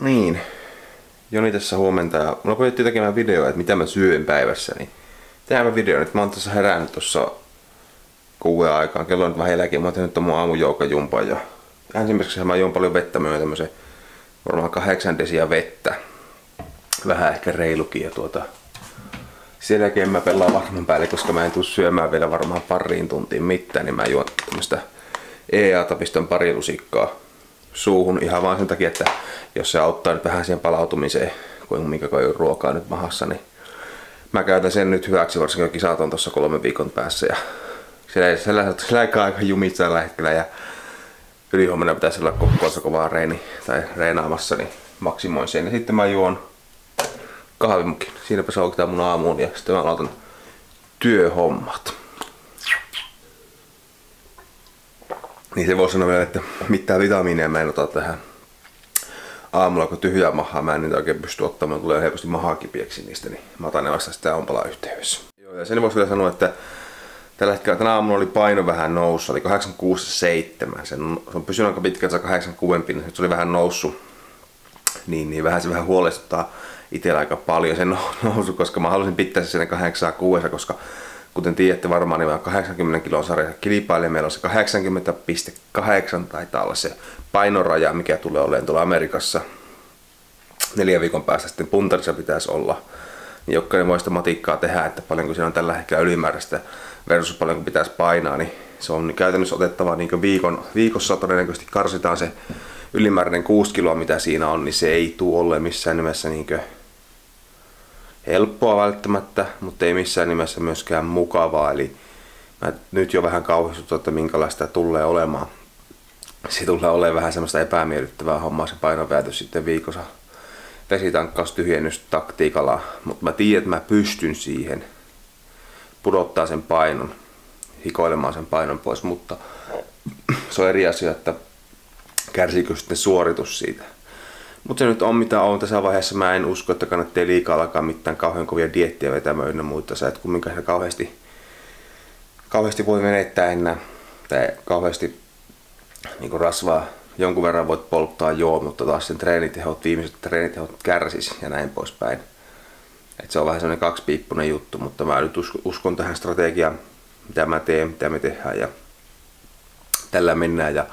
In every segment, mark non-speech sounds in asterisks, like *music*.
Niin. Joni tässä huomenta mulla pyydettiin tekemään video, että mitä mä syön päivässä, niin tehdään video nyt. Mä oon tässä herännyt tuossa kuuden aikaan. Kello on nyt vähän jälkeen. Mä oon tehnyt mun aamujoukkajumpan ja ensimmäiseksi mä juon paljon vettä. Mä tämmösen varmaan kahdeksan desiä vettä. Vähän ehkä reilukin ja tuota, sen jälkeen mä pelaan varmaan päälle, koska mä en tuu syömään vielä varmaan pariin tuntiin mitään, niin mä juon tämmöstä EA-ta pistän pari lusikkaa suuhun ihan vaan sen takia, että jos se auttaa nyt vähän siihen palautumiseen, kun minkä kai ruokaa nyt mahassa, niin mä käytän sen nyt hyväksi, varsinkin kisat on tuossa kolmen viikon päässä ja siellä, siellä, siellä aika jumit tällä hetkellä ja ylihuomenna pitäisi olla kokkoonsa kovaa reini tai reenaamassa, niin maksimoin sen. Ja sitten mä juon kahvimukin. Siinäpä se mun aamuun ja sitten mä aloitan työhommat. Niin se voi sanoa vielä, että mitään vitamiineja mä en ota tähän aamulla, kun tyhjää mahaa mä en niitä oikein pysty ottamaan, tulee helposti mahaa kipiäksi niistä, niin mä otan ne vasta sitä ompala yhteydessä. Joo, ja sen voisi vielä sanoa, että tällä hetkellä tänä aamulla oli paino vähän noussut, oli 867. Se on, se on pysynyt aika pitkään, se 86 pinnan, se oli vähän noussut. Niin, niin vähän se vähän huolestuttaa itsellä aika paljon sen nousu, koska mä halusin pitää se sinne 86, koska kuten tiedätte varmaan, niin 80 kilon sarjassa kilpailija meillä on se 80,8 taitaa olla se painoraja, mikä tulee olemaan tuolla Amerikassa. Neljän viikon päästä sitten puntarissa pitäisi olla. Niin jokainen voi sitä matikkaa tehdä, että paljonko siinä on tällä hetkellä ylimääräistä versus paljonko pitäisi painaa, niin se on käytännössä otettava niin viikon, viikossa todennäköisesti karsitaan se ylimääräinen 6 kiloa, mitä siinä on, niin se ei tule olleen missään nimessä niin helppoa välttämättä, mutta ei missään nimessä myöskään mukavaa. Eli mä nyt jo vähän kauhistuttu, että minkälaista tulee olemaan. Se tulee olemaan vähän semmoista epämiellyttävää hommaa se painonväätys sitten viikossa vesitankkaus tyhjennystaktiikalla, mutta mä tiedän, että mä pystyn siihen pudottaa sen painon, hikoilemaan sen painon pois, mutta se on eri asia, että kärsiikö sitten suoritus siitä. Mutta se nyt on mitä on. Tässä vaiheessa mä en usko, että kannattaa liikaa alkaa mitään kauhean kovia diettiä vetämään ynnä muuta. Sä et kumminkaan kauheasti, kauheasti voi menettää enää. Tai kauheasti niin rasvaa jonkun verran voit polttaa joo, mutta taas sen treenitehot, viimeiset treenitehot kärsis ja näin poispäin. Et se on vähän semmoinen kaksipiippunen juttu, mutta mä nyt uskon tähän strategiaan, mitä mä teen, mitä me tehdään ja tällä mennään ja,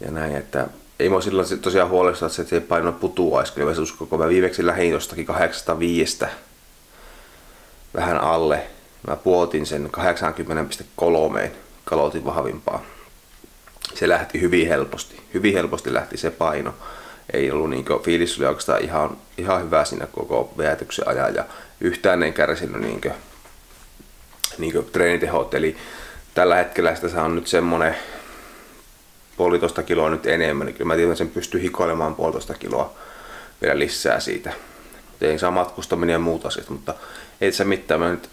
ja näin, että ei mua sillä tosiaan huolestua, että se ei paino mä uskon, kun mä viimeksi lähdin jostakin 805 vähän alle. Mä puotin sen 80,3 kalotin vahvimpaa. Se lähti hyvin helposti. Hyvin helposti lähti se paino. Ei ollut niin fiilis oli oikeastaan ihan, ihan hyvä siinä koko veätyksen ajan ja yhtään en kärsinyt niin kuin, niin treenitehot. Eli tällä hetkellä sitä on nyt semmonen puolitoista kiloa nyt enemmän, niin kyllä mä tiedän, sen pystyy hikoilemaan puolitoista kiloa vielä lisää siitä. Tein saa matkustaminen ja muut asiat, mutta ei se mitään, mä nyt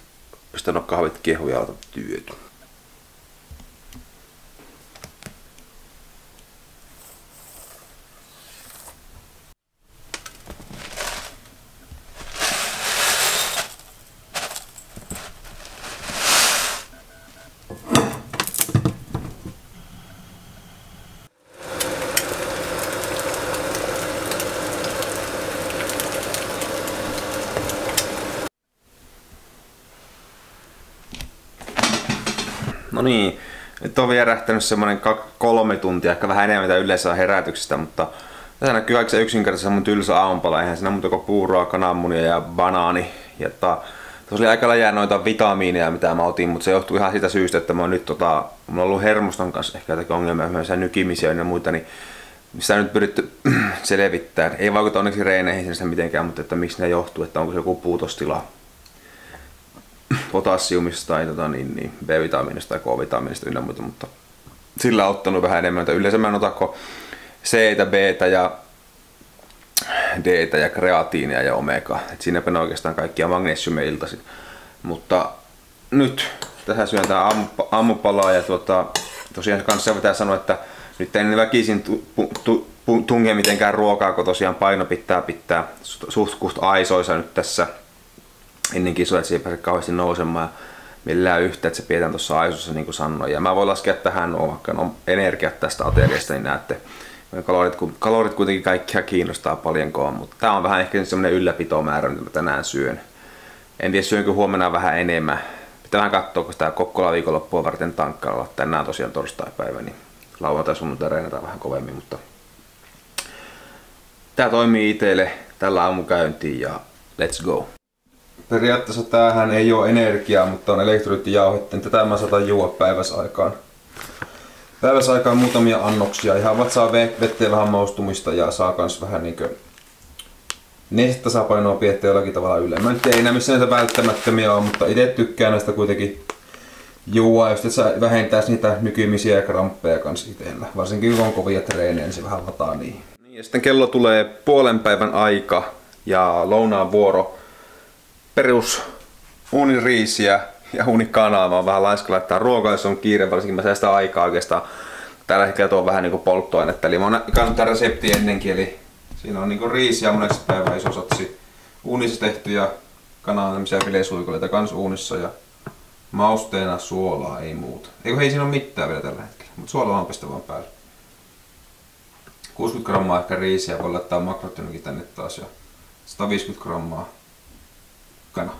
pistän kahvit kiehuja ja työt. No niin, nyt on vierähtänyt semmonen kolme tuntia, ehkä vähän enemmän mitä yleensä herätyksestä, mutta tässä näkyy aika yksinkertaisesti mun tylsä aamupala. Eihän siinä muuta kuin puuroa, kananmunia ja banaani. Ja ta, tuossa oli aika läjää noita vitamiineja, mitä mä otin, mutta se johtuu ihan siitä syystä, että mä oon nyt tota, mulla on ollut hermoston kanssa ehkä jotakin ongelmia, myös nykimisiä ja muita, niin on nyt pyritty *clears throat* selvittämään. Ei vaikuta onneksi reeneihin sen mitenkään, mutta että miksi ne johtuu, että onko se joku puutostila potassiumista tai tota, niin, niin B-vitamiinista tai K-vitamiinista ynnä muuta, mutta sillä on ottanut vähän enemmän. Yleensä mä en otako C, B ja D ja kreatiinia ja omega. Et siinäpä ne oikeastaan kaikkia magnesiumia iltaisin. Mutta nyt tässä syön tää aamupalaa ja tuota, tosiaan kanssa pitää sanoa, että nyt en väkisin tu, tu, tu, tunge mitenkään ruokaa, kun tosiaan paino pitää pitää suht aisoisa nyt tässä ennen kisoja, että se ei pääse kauheasti nousemaan ja millään yhtä, että se pidetään tuossa aisussa niin kuin sanoin. Ja mä voin laskea tähän nuo, vaikka no energiat tästä ateriasta, niin näette Kalorit, kalorit kuitenkin kaikkia kiinnostaa paljonkoa, mutta tämä on vähän ehkä semmoinen ylläpitomäärä, mitä mä tänään syön. En tiedä syönkö huomenna vähän enemmän. Pitää vähän katsoa, kun tämä Kokkola viikonloppua varten tankkailla. Tänään tosiaan torstai-päivä, niin lauantai sunnuntai reenataan vähän kovemmin, mutta Tää toimii itselle tällä aamukäyntiin ja let's go. Periaatteessa tämähän ei ole energiaa, mutta on elektrolyyttijauhetta. Tätä mä saatan juo päiväsaikaan. Päiväsaikaan muutamia annoksia. Ihan vat saa vettä vähän maustumista ja saa kans vähän niinkö nestetasapainoa piettä jollakin tavalla yllä. Mä nyt ei enää näitä välttämättömiä on, mutta itse tykkään näistä kuitenkin juua, jos et vähentäisi niitä nykymisiä ja kramppeja kans itellä. Varsinkin kun on kovia treenejä, niin se vähän lataa niihin. Ja sitten kello tulee puolen päivän aika ja lounaan vuoro. Perus uuniriisiä ja uunikanaa. Mä oon vähän laiska laittaa ruokaa, jos on kiire, varsinkin mä säästän aikaa oikeastaan. Tällä hetkellä tuo vähän niinku polttoainetta. Eli mä oon käynyt tämän resepti ennenkin, eli siinä on niinku riisiä moneksi päivää iso satsi. Uunissa tehtyjä kanaa tämmöisiä filesuikoleita kans uunissa ja mausteena suolaa, ei muuta. Eikö hei siinä ole mitään vielä tällä hetkellä, mutta suolaa on pestä vaan päälle. 60 grammaa ehkä riisiä, voi laittaa makrotinokin tänne taas ja 150 grammaa kana.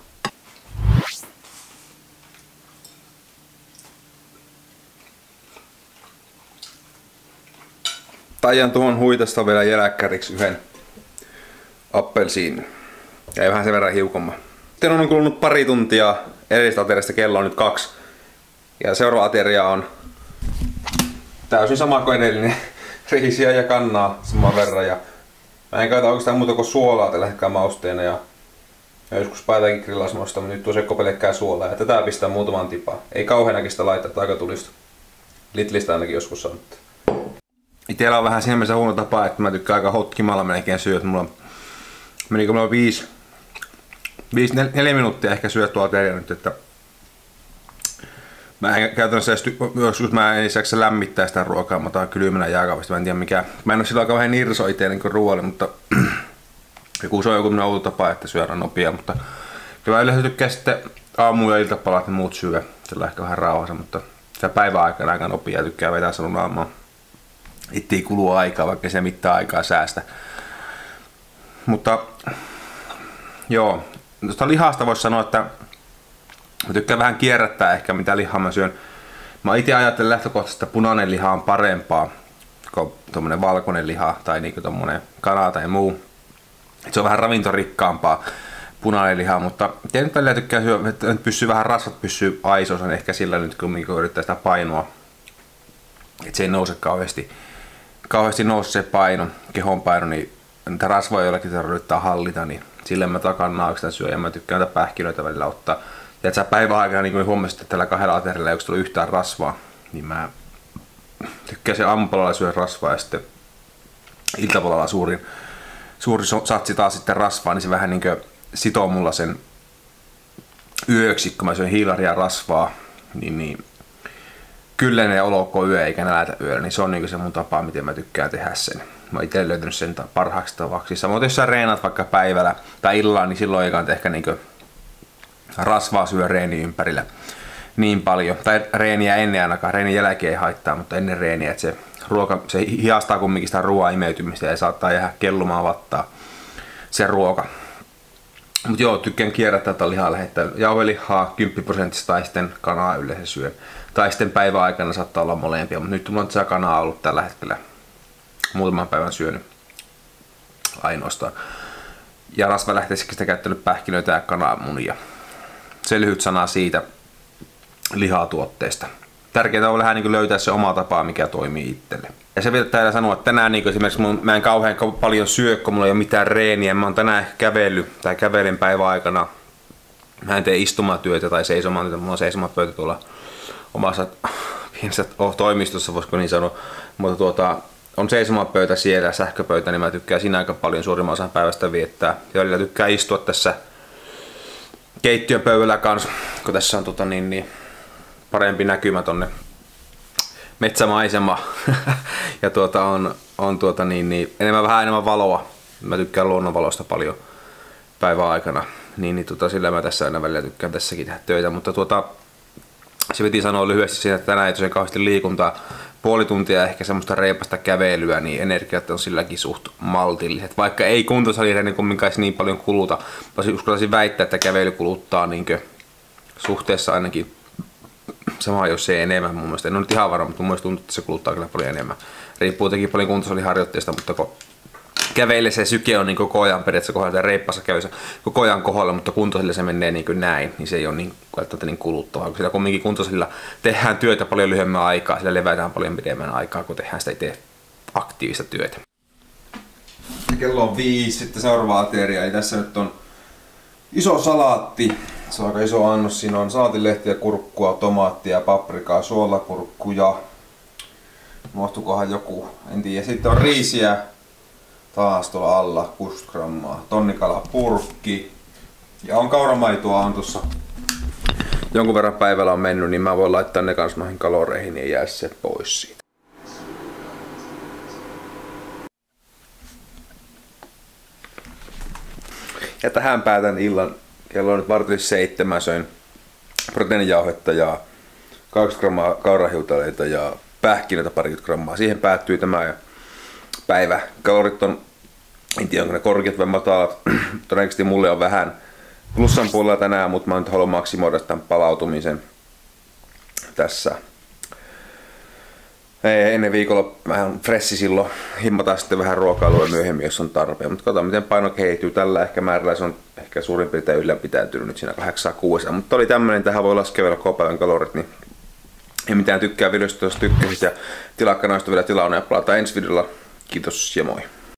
Tajan tuohon huitasta vielä jälkkäriksi yhden appelsiin. Ja vähän sen verran hiukomma. Sitten on kulunut pari tuntia edellistä ateriasta, kello on nyt kaksi. Ja seuraava ateria on täysin sama kuin edellinen *laughs* riisiä ja kannaa saman verran. Ja mä en käytä oikeastaan muuta kuin suolaa tällä hetkellä mausteena ja ja joskus päätäkin grillasmosta, mutta nyt tuo sekko pelkkää suolaa ja tätä pistää muutaman tipaa. Ei kauheanakin sitä laittaa aika tulista. Litlistä ainakin joskus sanottu. Itellä on vähän siinä huono tapa, että mä tykkään aika hotkimalla melkein syöt. Mulla menikö mulla viisi, viisi nel, neljä minuuttia ehkä syöt tuolla nyt, että Mä en käytännössä edes, joskus mä en lisäksi lämmittää sitä ruokaa, mä otan kylmänä jääkaapista, mä en tiedä mikä. Mä en ole sillä kauhean irso itse niin ruoalle, mutta joku se on joku outo tapa, että syödään nopea, mutta kyllä mä yleensä tykkään sitten aamu- ja iltapalat ja muut syö. Sillä ehkä vähän rauhassa, mutta se päivän aikana aika nopea tykkää vetää sanon aamaa. Itti ei kulu aikaa, vaikka se mittaa aikaa säästä. Mutta joo, tuosta lihasta voisi sanoa, että Mä tykkään vähän kierrättää ehkä mitä lihaa mä syön. Mä itse ajattelen lähtökohtaisesti, että punainen liha on parempaa kuin tommonen valkoinen liha tai niinku tommonen kana tai muu. Se on vähän ravintorikkaampaa punainen liha, mutta tiedän nyt välillä tykkään syödä, että pysyy vähän rasvat pysyy aisossa ehkä sillä nyt kun niinku yrittää sitä painoa. Että se ei nouse kauheasti, kauheasti nouse se paino, kehon paino, niin niitä rasvoja jollakin yrittää hallita, niin sille mä takan naakista syö ja mä tykkään näitä pähkinöitä välillä ottaa ja sä päivän aikana niin huomasit, että tällä kahdella aterilla ei ole tullut yhtään rasvaa, niin mä tykkäsin aamupalalla syödä rasvaa ja sitten iltapalalla suurin, suuri satsi taas sitten rasvaa, niin se vähän niin sitoo mulla sen yöksi, kun mä syön hiilaria rasvaa, niin, niin kyllenen oloko yö eikä nälätä yöllä, niin se on niin se mun tapa, miten mä tykkään tehdä sen. Mä itse löytänyt sen parhaaksi tavaksi. Samoin jos sä reenat vaikka päivällä tai illalla, niin silloin ei kannata ehkä niin rasvaa syö reeni ympärillä niin paljon. Tai reeniä ennen ainakaan, reenin jälkeen ei haittaa, mutta ennen reeniä, että se ruoka, se hiastaa kumminkin sitä ruoan imeytymistä ja saattaa jäädä kellumaan vattaa se ruoka. Mutta joo, tykkään kierrättää tätä lihaa lähettää jauhelihaa 10 prosenttista tai sitten kanaa yleensä syön. Tai sitten päivän aikana saattaa olla molempia, mutta nyt mulla on tätä kanaa ollut tällä hetkellä muutaman päivän syönyt ainoastaan. Ja rasva lähteisikin sitä käyttänyt pähkinöitä ja kananmunia se lyhyt sana siitä lihatuotteesta. Tärkeintä on vähän niin löytää se oma tapa, mikä toimii itselle. Ja se vielä täällä sanoa, että tänään niin esimerkiksi mun, mä en kauhean paljon syö, kun mulla ei ole mitään reeniä. Mä oon tänään kävellyt tai kävelen päivän aikana. Mä en tee istumatyötä tai seisomatyötä. Mulla on seisomapöytä tuolla omassa *sighs* pienessä toimistossa, voisiko niin sanoa. Mutta tuota, on seisomapöytä siellä, sähköpöytä, niin mä tykkään siinä aika paljon suurimman osan päivästä viettää. Ja tykkää istua tässä keittiöpöydällä kanssa, kun tässä on tota, niin, niin, parempi näkymä tonne metsämaisema *laughs* ja tuota, on, on tuota, niin, niin, enemmän, vähän enemmän valoa. Mä tykkään luonnonvalosta paljon päivän aikana, niin, niin tota, sillä mä tässä aina välillä tykkään tässäkin tehdä töitä, mutta tuota, se piti sanoa lyhyesti siinä, että tänään ei tosiaan kauheasti liikuntaa. puoli tuntia ehkä semmoista reipasta kävelyä, niin energiat on silläkin suht maltilliset. Vaikka ei kuntosalireenin kumminkaan niin paljon kuluta, vaan uskaltaisin väittää, että kävely kuluttaa niin suhteessa ainakin sama jos se enemmän mun mielestä. En ole nyt ihan varma, mutta mun mielestä tuntuu, että se kuluttaa kyllä paljon enemmän. Riippuu tietenkin paljon kuntosaliharjoitteesta, mutta kun käveille se syke on niin koko ajan periaatteessa kohdalla ja reippassa käy se koko ajan kohdalla, mutta kuntosalilla se menee niin kuin näin, niin se ei ole niin, välttämättä niin kuluttavaa, sillä kumminkin kuntosalilla tehdään työtä paljon lyhyemmän aikaa, sillä levätään paljon pidemmän aikaa, kun tehdään sitä itse aktiivista työtä. Kello on viisi, sitten seuraava ateria, eli tässä nyt on iso salaatti, se on aika iso annos, siinä on salaatilehtiä, kurkkua, tomaattia, paprikaa, suolakurkkuja, Muostukohan joku, en tiedä. Sitten on riisiä, taas tuolla alla 60 grammaa. Tonnikala purkki. Ja on kauramaitoa on tuossa jonkun verran päivällä on mennyt, niin mä voin laittaa ne kanssa noihin kaloreihin ja jää se pois siitä. Ja tähän päätän illan. Kello on nyt vartili seitsemän. Söin proteiinijauhetta ja 2 grammaa kaurahiutaleita ja pähkinöitä parikymmentä grammaa. Siihen päättyy tämä päivä. Kalorit on en tiedä onko ne korkeat vai matalat. *clears throat* Todennäköisesti mulle on vähän plussan puolella tänään, mutta mä nyt haluan maksimoida tämän palautumisen tässä. Ei, ennen viikolla vähän fressi silloin, himmataan sitten vähän ruokailua myöhemmin, jos on tarpeen. Mutta katsotaan, miten paino kehittyy tällä. Ehkä määrällä se on ehkä suurin piirtein ylläpitäytynyt nyt siinä 8 Mutta oli tämmöinen, tähän voi laskea vielä koko kalorit, niin ei mitään tykkää videosta, jos tykkäsit. Ja tilakka noista vielä tilaa ja palataan ensi videolla. Kiitos ja moi.